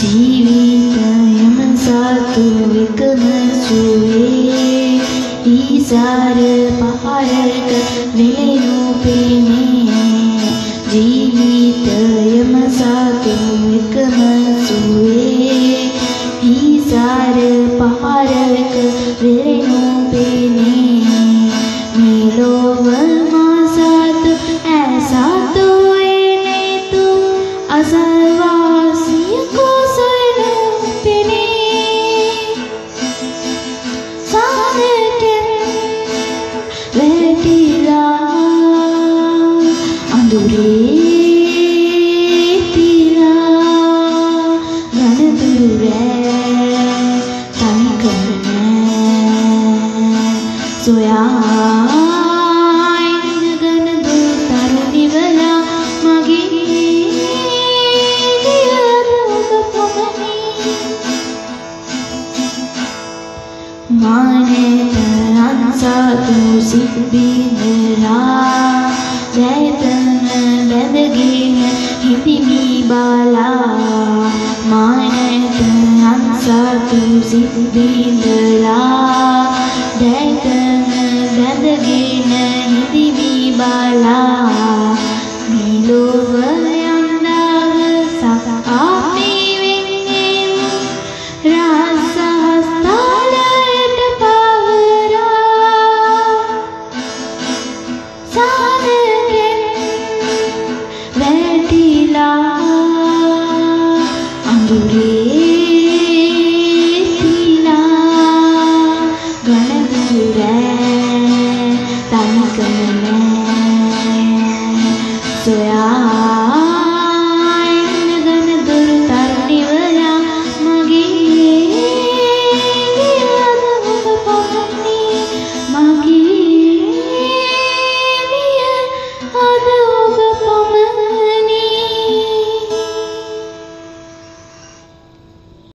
ජීවිතයම සතු එකම සුවේ. ඊසාර පහරට වෙලෙනු පෙනේ. ජීවිතයම සතු එකම සුවේ. ඊසාර පහරට වෙලෙනු අඳුරේ තිලා ගනතුරෑ තනිකරන සොයා ඉඳගෙන දුතර නිවලා මගේ දියර ඔබ පොමනි මානෙත අන්සතු සිබ්බිනලා දැතන බැඳගෙන හිඳිමි බාලා මානෙත අන්සතු සිබ්බිනලා දැතන බැඳගෙන හිඳිමි බාලා මිලොව යන්දාව ुना गणपुर